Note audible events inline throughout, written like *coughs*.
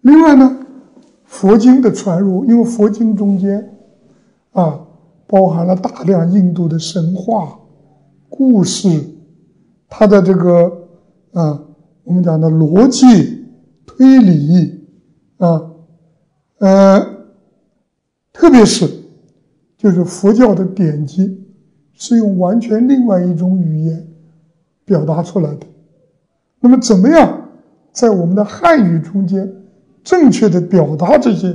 另外呢，佛经的传入，因为佛经中间啊包含了大量印度的神话故事，它的这个啊我们讲的逻辑推理啊呃，特别是就是佛教的典籍是用完全另外一种语言表达出来的。那么，怎么样在我们的汉语中间？正确的表达这些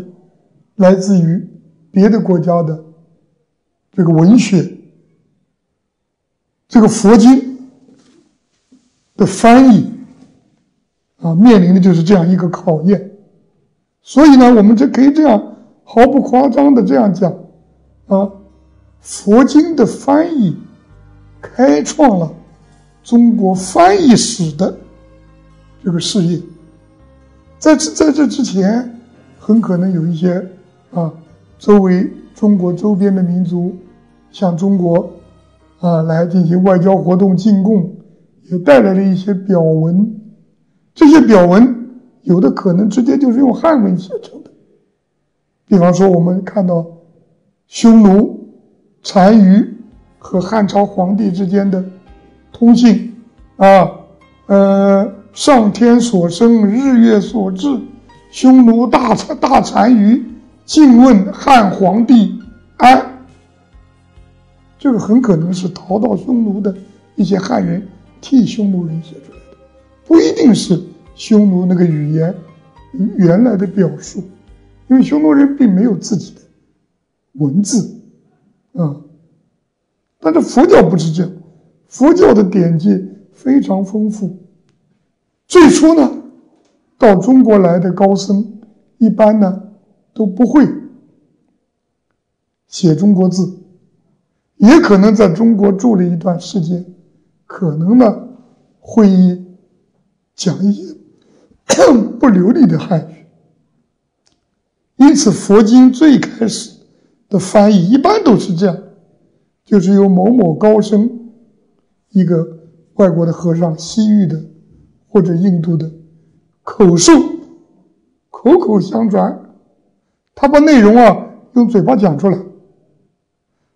来自于别的国家的这个文学，这个佛经的翻译啊，面临的就是这样一个考验。所以呢，我们这可以这样毫不夸张的这样讲啊，佛经的翻译开创了中国翻译史的这个事业。在这在这之前，很可能有一些啊，周围中国周边的民族向中国啊来进行外交活动进贡，也带来了一些表文。这些表文有的可能直接就是用汉文写成的。比方说，我们看到匈奴单于和汉朝皇帝之间的通信啊，呃。上天所生，日月所至，匈奴大大单于进问汉皇帝安。这个很可能是逃到匈奴的一些汉人替匈奴人写出来的，不一定是匈奴那个语言原来的表述，因为匈奴人并没有自己的文字啊。但是佛教不是这样，佛教的典籍非常丰富。最初呢，到中国来的高僧，一般呢都不会写中国字，也可能在中国住了一段时间，可能呢会讲一些 *coughs* 不流利的汉语。因此，佛经最开始的翻译一般都是这样，就是由某某高僧，一个外国的和尚，西域的。或者印度的口授，口口相传，他把内容啊用嘴巴讲出来。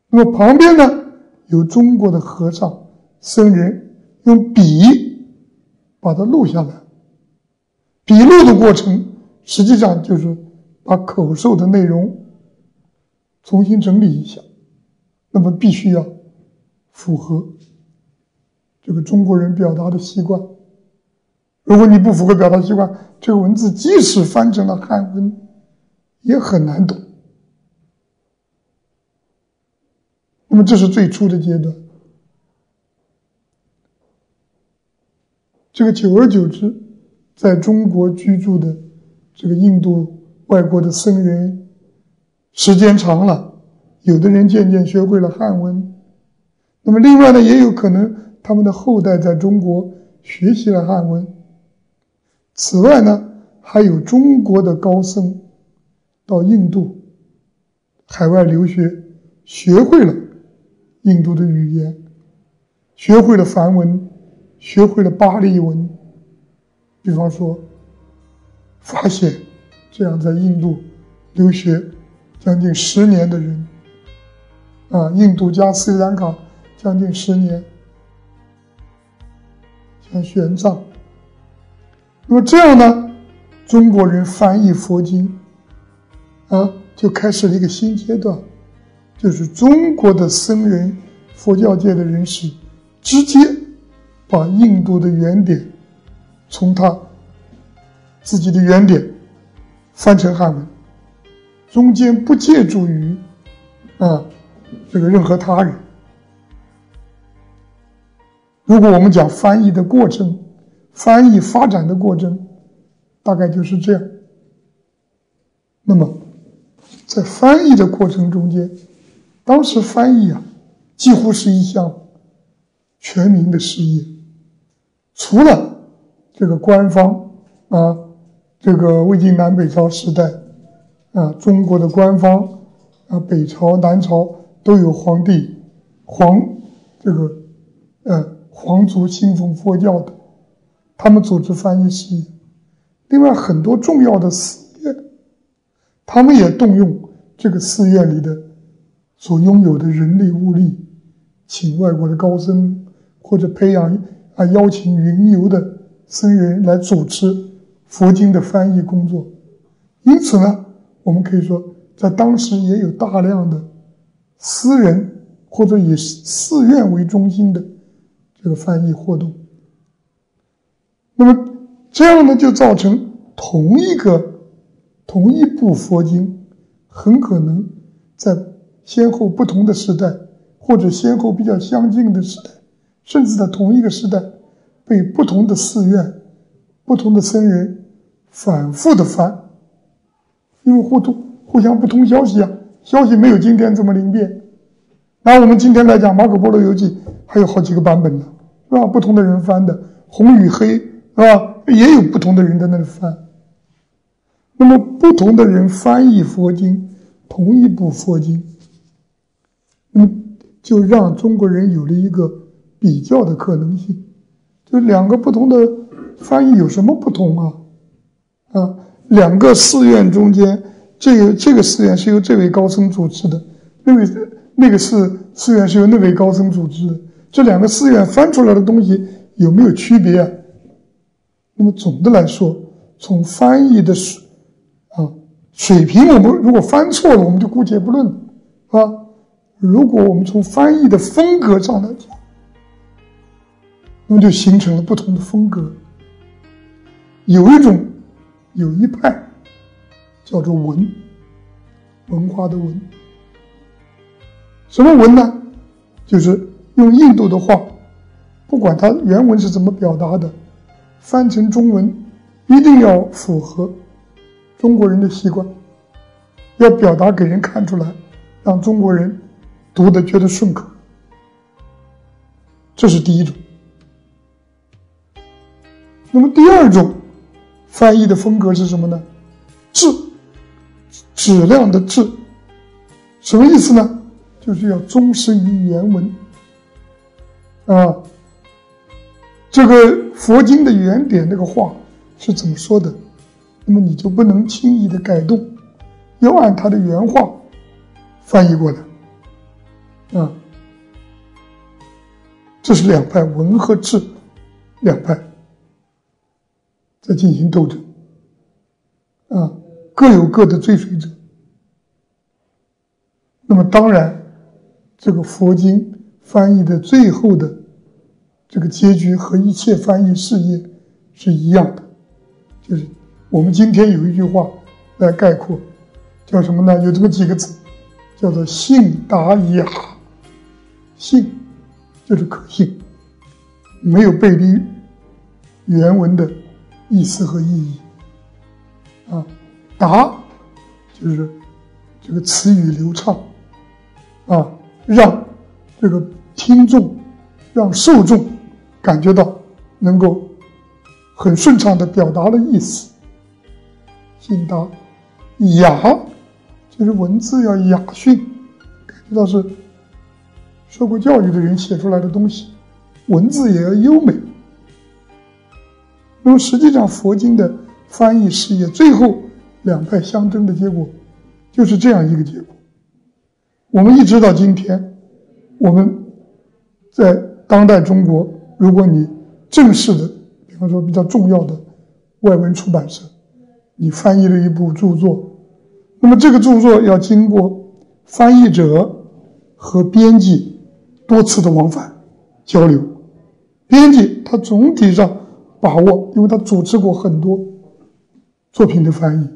那么旁边呢有中国的和尚僧人用笔把它录下来。笔录的过程实际上就是把口授的内容重新整理一下。那么必须要符合这个中国人表达的习惯。如果你不符合表达习惯，这个文字即使翻成了汉文，也很难懂。那么这是最初的阶段。这个久而久之，在中国居住的这个印度外国的僧人，时间长了，有的人渐渐学会了汉文。那么另外呢，也有可能他们的后代在中国学习了汉文。此外呢，还有中国的高僧到印度海外留学，学会了印度的语言，学会了梵文，学会了巴利文。比方说，发现这样在印度留学将近十年的人，啊，印度加斯里兰卡将近十年，像玄奘。那么这样呢，中国人翻译佛经，啊，就开始了一个新阶段，就是中国的僧人、佛教界的人士，直接把印度的原点，从他自己的原点翻成汉文，中间不借助于啊这个任何他人。如果我们讲翻译的过程，翻译发展的过程大概就是这样。那么，在翻译的过程中间，当时翻译啊，几乎是一项全民的事业。除了这个官方啊，这个魏晋南北朝时代啊，中国的官方啊，北朝、南朝都有皇帝、皇这个呃皇族信奉佛教的，他们组织翻译事业。另外，很多重要的寺院，他们也动用这个寺院里的所拥有的人力物力，请外国的高僧或者培养。啊，邀请云游的僧人来主持佛经的翻译工作，因此呢，我们可以说，在当时也有大量的私人或者以寺院为中心的这个翻译活动。那么这样呢，就造成同一个同一部佛经，很可能在先后不同的时代，或者先后比较相近的时代。甚至在同一个时代，被不同的寺院、不同的僧人反复的翻，因为互通、互相不通消息啊，消息没有今天这么灵便。拿我们今天来讲，《马可波罗游记》还有好几个版本呢，是吧？不同的人翻的，红与黑，是吧？也有不同的人在那里翻。那么，不同的人翻译佛经，同一部佛经，那么就让中国人有了一个。比较的可能性，就两个不同的翻译有什么不同啊？啊，两个寺院中间，这个这个寺院是由这位高僧主持的，那位那个寺寺院是由那位高僧主持的，这两个寺院翻出来的东西有没有区别？啊？那么总的来说，从翻译的水啊水平，我们如果翻错了，我们就姑且不论啊。如果我们从翻译的风格上来讲，那么就形成了不同的风格。有一种，有一派叫做文，文化的文。什么文呢？就是用印度的话，不管它原文是怎么表达的，翻成中文一定要符合中国人的习惯，要表达给人看出来，让中国人读的觉得顺口。这是第一种。那么第二种翻译的风格是什么呢？质，质量的质，什么意思呢？就是要忠实于原文啊。这个佛经的原点那个话是怎么说的？那么你就不能轻易的改动，要按它的原话翻译过来啊。这是两派文和质两派。在进行斗争，啊，各有各的追随者。那么当然，这个佛经翻译的最后的这个结局和一切翻译事业是一样的，就是我们今天有一句话来概括，叫什么呢？有这么几个字，叫做“信达雅”。信就是可信，没有背离原文的。意思和意义，啊，达就是这个词语流畅，啊，让这个听众、让受众感觉到能够很顺畅的表达了意思。信达雅就是文字要雅驯，感觉到是受过教育的人写出来的东西，文字也要优美。那么实际上，佛经的翻译事业最后两派相争的结果，就是这样一个结果。我们一直到今天，我们在当代中国，如果你正式的，比方说比较重要的外文出版社，你翻译了一部著作，那么这个著作要经过翻译者和编辑多次的往返交流，编辑他总体上。把握，因为他主持过很多作品的翻译，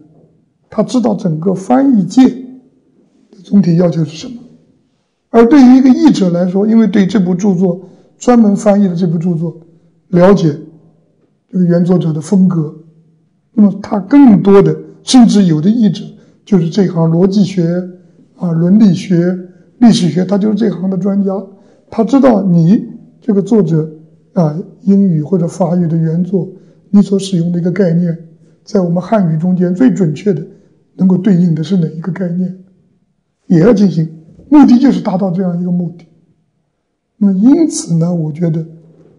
他知道整个翻译界的总体要求是什么。而对于一个译者来说，因为对这部著作专门翻译的这部著作了解这个原作者的风格，那么他更多的，甚至有的译者就是这行逻辑学啊、伦理学、历史学，他就是这行的专家，他知道你这个作者啊，英语或者法语的原作，你所使用的一个概念，在我们汉语中间最准确的，能够对应的是哪一个概念，也要进行，目的就是达到这样一个目的。那么因此呢，我觉得，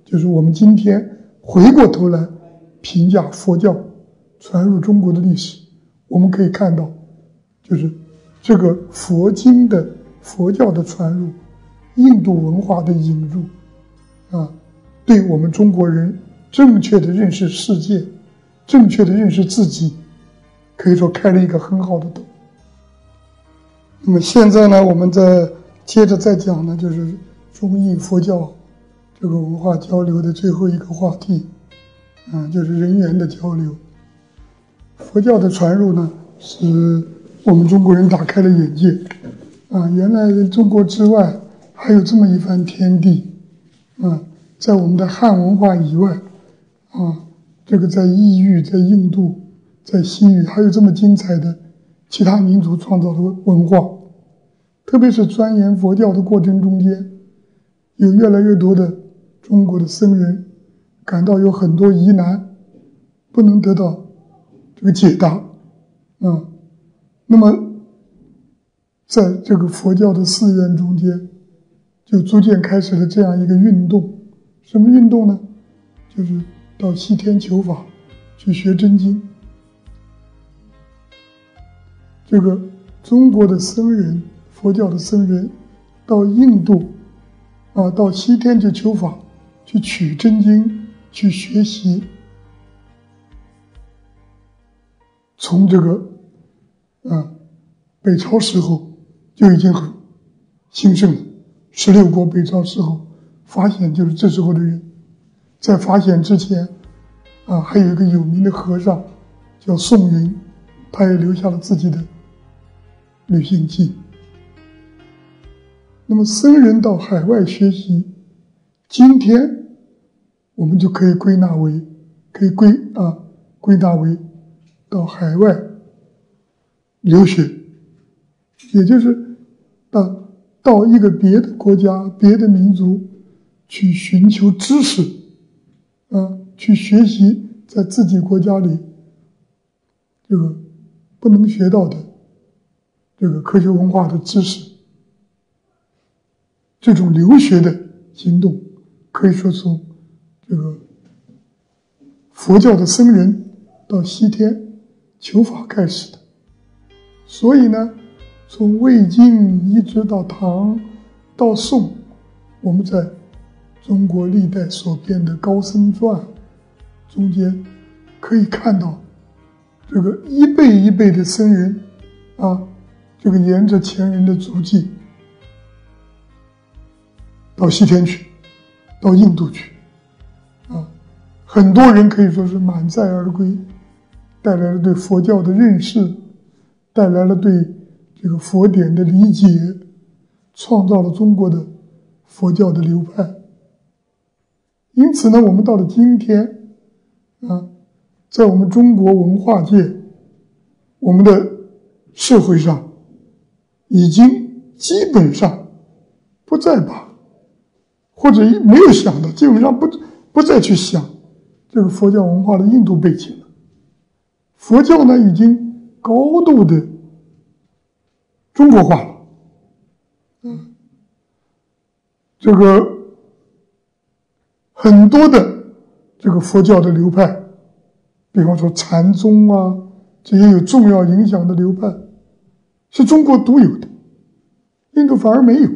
就是我们今天回过头来评价佛教传入中国的历史，我们可以看到，就是这个佛经的佛教的传入。印度文化的引入，啊，对我们中国人正确的认识世界、正确的认识自己，可以说开了一个很好的头。那么现在呢，我们再接着再讲呢，就是中印佛教这个文化交流的最后一个话题，啊，就是人员的交流。佛教的传入呢，使我们中国人打开了眼界，啊，原来中国之外。还有这么一番天地，啊，在我们的汉文化以外，啊，这个在异域、在印度、在西域，还有这么精彩的其他民族创造的文化。特别是钻研佛教的过程中间，有越来越多的中国的僧人感到有很多疑难不能得到这个解答，啊，那么在这个佛教的寺院中间。就逐渐开始了这样一个运动，什么运动呢？就是到西天求法，去学真经。这个中国的僧人，佛教的僧人，到印度，啊，到西天去求法，去取真经，去学习。从这个，啊，北朝时候就已经很兴盛了。十六国北朝时候，发现就是这时候的人，在发现之前，啊，还有一个有名的和尚，叫宋云，他也留下了自己的旅行记。那么僧人到海外学习，今天我们就可以归纳为，可以归啊归纳为到海外留学，也就是到。到一个别的国家、别的民族去寻求知识，啊，去学习在自己国家里这个不能学到的这个科学文化的知识，这种留学的行动，可以说从这个佛教的僧人到西天求法开始的，所以呢。从魏晋一直到唐，到宋，我们在中国历代所编的高僧传中间，可以看到这个一辈一辈的僧人啊，这个沿着前人的足迹到西天去，到印度去，啊，很多人可以说是满载而归，带来了对佛教的认识，带来了对。这个佛典的理解，创造了中国的佛教的流派。因此呢，我们到了今天，啊，在我们中国文化界，我们的社会上，已经基本上不再把，或者没有想到，基本上不不再去想这个佛教文化的印度背景了。佛教呢，已经高度的。中国化了，嗯，这个很多的这个佛教的流派，比方说禅宗啊，这些有重要影响的流派，是中国独有的，印度反而没有，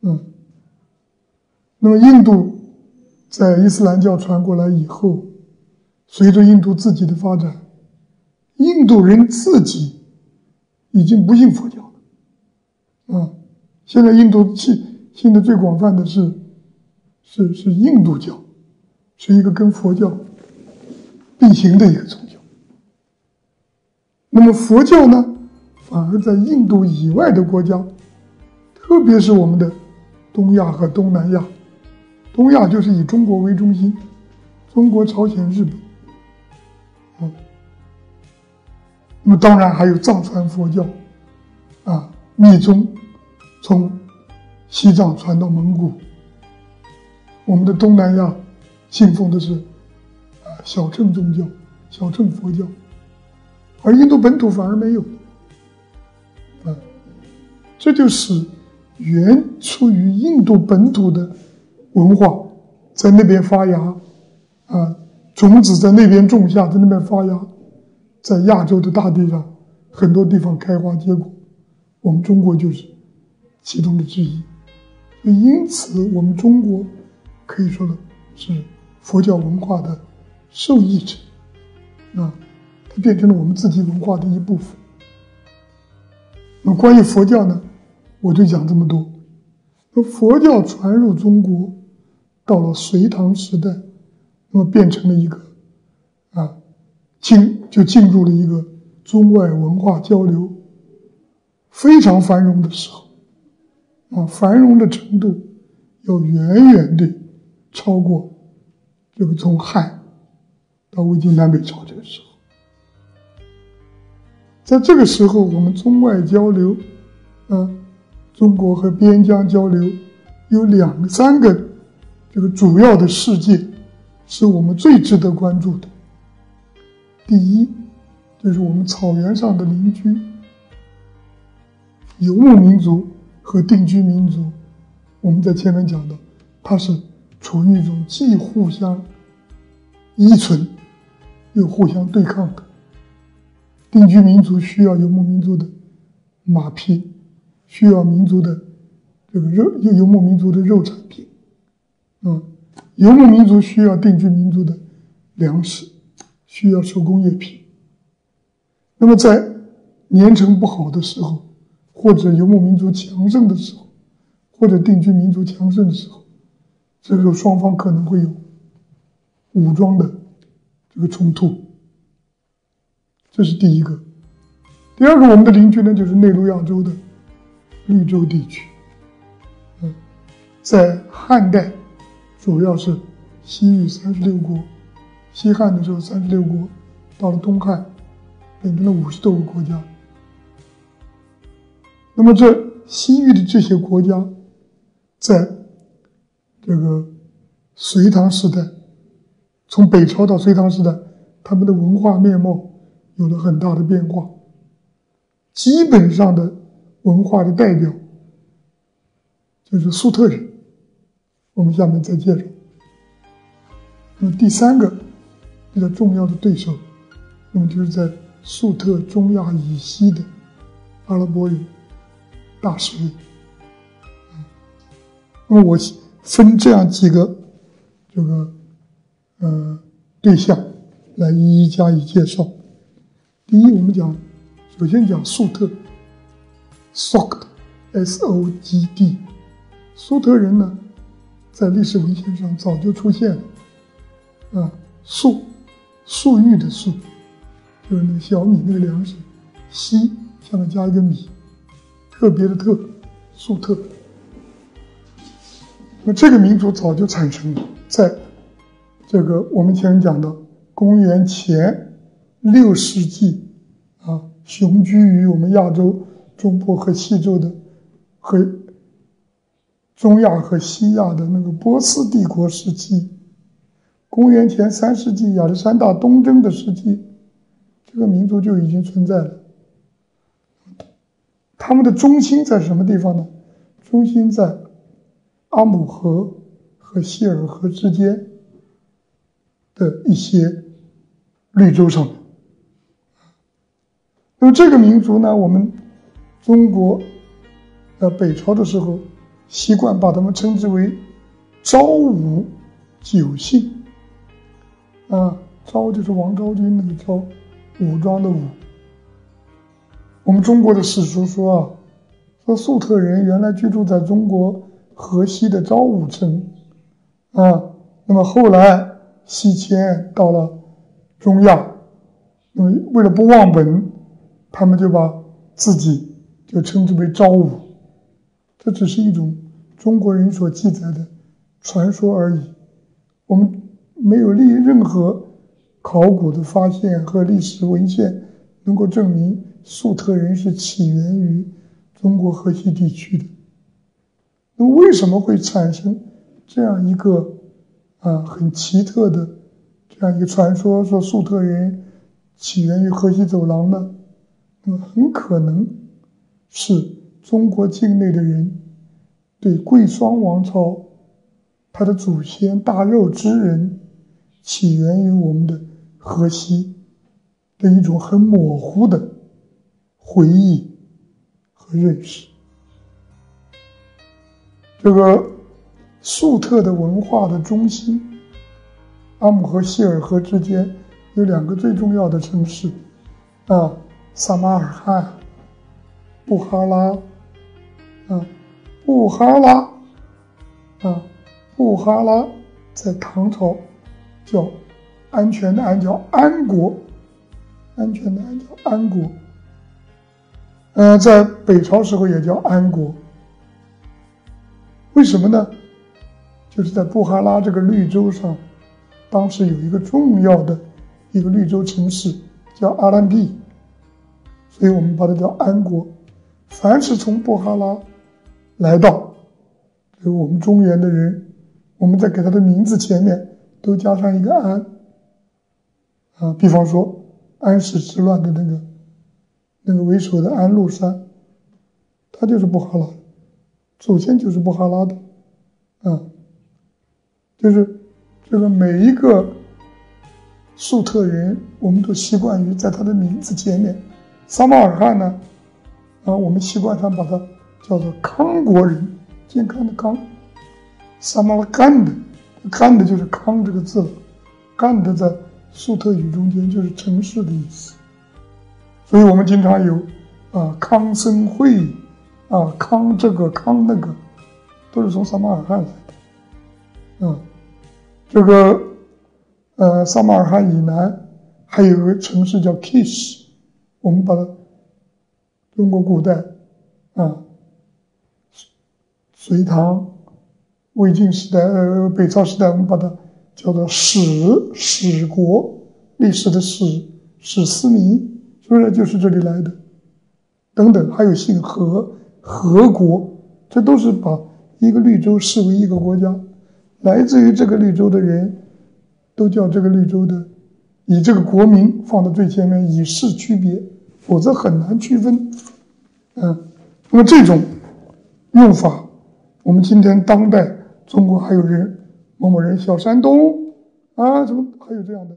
嗯。那么印度在伊斯兰教传过来以后，随着印度自己的发展，印度人自己。已经不信佛教了，啊，现在印度信信的最广泛的是，是是印度教，是一个跟佛教并行的一个宗教。那么佛教呢，反而在印度以外的国家，特别是我们的东亚和东南亚，东亚就是以中国为中心，中国、朝鲜、日本。那么当然还有藏传佛教，啊，密宗从西藏传到蒙古，我们的东南亚信奉的是啊小乘宗教、小乘佛教，而印度本土反而没有啊，这就是原出于印度本土的文化在那边发芽啊，种子在那边种下，在那边发芽，在亚洲的大地上很多地方开花结果，我们中国就是其中的之一。因此，我们中国可以说呢是佛教文化的受益者，啊，它变成了我们自己文化的一部分。那关于佛教呢，我就讲这么多。那佛教传入中国，到了隋唐时代，那么变成了一个啊，进就进入了一个中外文化交流非常繁荣的时候。啊，繁荣的程度要远远的超过这个从汉到魏晋南北朝这个时候。在这个时候，我们中外交流，啊，中国和边疆交流，有两三个这个主要的事件，是我们最值得关注的。第一，就是我们草原上的邻居游牧民族。和定居民族，我们在前面讲的，它是处于一种既互相依存又互相对抗的。定居民族需要游牧民族的马匹，需要民族的这个肉，游牧民族的肉产品，嗯，游牧民族需要定居民族的粮食，需要手工业品。那么在年成不好的时候。或者游牧民族强盛的时候，或者定居民族强盛的时候，这时候双方可能会有武装的这个冲突。这是第一个。第二个，我们的邻居呢，就是内陆亚洲的绿洲地区。嗯，在汉代，主要是西域三十六国，西汉的时候三十六国，到了东汉，变成了五十多个国家。那么，这西域的这些国家，在这个隋唐时代，从北朝到隋唐时代，他们的文化面貌有了很大的变化。基本上的文化的代表就是粟特人，我们下面再介绍。那么第三个比较重要的对手，那么就是在粟特中亚以西的阿拉伯人。大师，那么我分这样几个这个呃对象来一一加以介绍。第一，我们讲，首先讲粟特，Sogd，S-O-G-D，粟特人呢，在历史文献上早就出现了，啊，粟，粟裕的粟，就是那个小米那个粮食，西下面加一个米。特别的特，粟特。那这个民族早就产生了，在这个我们前面讲的公元前六世纪啊，雄居于我们亚洲中部和西周的和中亚和西亚的那个波斯帝国时期，公元前三世纪亚历山大东征的时期，这个民族就已经存在了。他们的中心在什么地方呢？中心在阿姆河和希尔河之间的一些绿洲上面。那么这个民族呢，我们中国呃北朝的时候习惯把他们称之为昭武九姓。啊，昭就是王昭君那个昭，武装的武。我们中国的史书说啊，说粟特人原来居住在中国河西的昭武城，啊，那么后来西迁到了中亚，那么为了不忘本，他们就把自己就称之为昭武，这只是一种中国人所记载的传说而已，我们没有立任何考古的发现和历史文献能够证明。粟特人是起源于中国河西地区的，那为什么会产生这样一个啊很奇特的这样一个传说，说粟特人起源于河西走廊呢，那么很可能是中国境内的人对贵霜王朝他的祖先大肉之人起源于我们的河西的一种很模糊的回忆和认识。这个粟特的文化的中心，阿姆河希尔河之间有两个最重要的城市，啊，撒马尔罕、布哈拉，啊，布哈拉，啊，布哈拉在唐朝叫安全的安叫安国，安全的安叫安国，呃，在北朝时候也叫安国。为什么呢？就是在布哈拉这个绿洲上，当时有一个重要的一个绿洲城市叫阿兰蒂，所以我们把它叫安国。凡是从布哈拉来到，就我们中原的人，我们在给他的名字前面都加上一个安。啊，比方说安史之乱的那个那个为首的安禄山，他就是布哈拉。祖先就是布哈拉的，啊，就是这个每一个粟特人，我们都习惯于在他的名字前面。撒马尔汗呢，啊，我们习惯上把它叫做康国人，健康的康。撒马尔干的，干的就是康这个字了，干的在粟特语中间就是城市的意思，所以我们经常有啊康僧会。啊，康这个康那个，都是从撒马尔罕来的。嗯，这个呃，撒马尔罕以南还有个城市叫 Kish，我们把它中国古代啊，隋唐、魏晋时代、呃北朝时代，我们把它叫做史史国，历史的史史思明，是不是就是这里来的？等等，还有姓何。何国，这都是把一个绿洲视为一个国家，来自于这个绿洲的人，都叫这个绿洲的，以这个国名放到最前面，以示区别，否则很难区分。嗯，那么这种用法，我们今天当代中国还有人某某人小山东啊，怎么还有这样的？